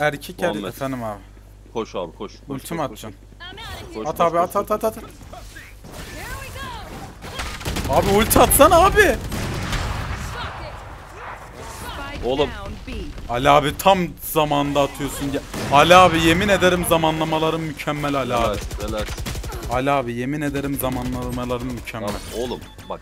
Erkek er efendim abi. Koş abi koş. koş Ultim koş, koş. Koş, At koş, abi koş, at at at at. Abi ulti atsana abi. Oğlum. Ali abi tam zamanda atıyorsun. Ya- Ali abi yemin ederim zamanlamaların mükemmel Ali abi. Helal helal. Ali abi yemin ederim zamanlamaların mükemmel. Tamam, oğlum bak